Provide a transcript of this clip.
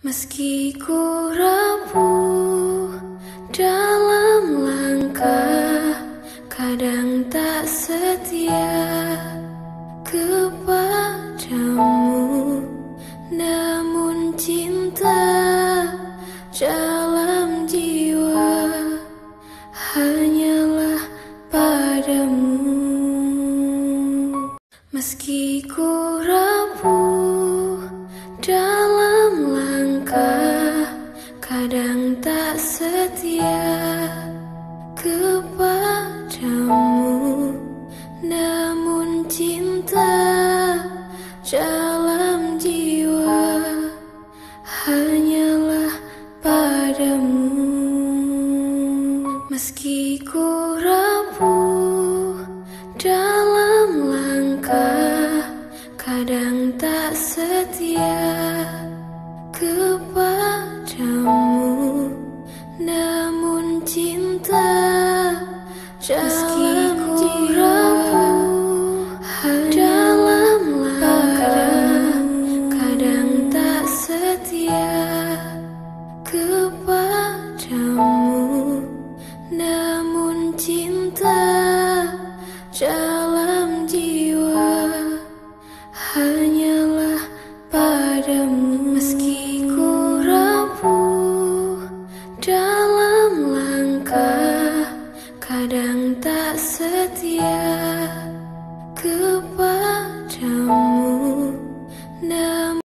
Meski ku rapuh dalam langkah Kadang tak setia kepadamu. Namun cinta dalam jiwa Hanyalah padamu. Meski ku rapuh dalam Kadang tak setia kepadamu Namun cinta dalam jiwa Hanyalah padamu. Meski ku rapuh dalam langkah Kadang tak setia kepadamu dalam jiwa dalam langkah Kadang tak setia kepadamu. Namun cinta dalam jiwa Hanyalah padamu. Meski ku rapuh dalam langkah Kadang tak setia kepadamu.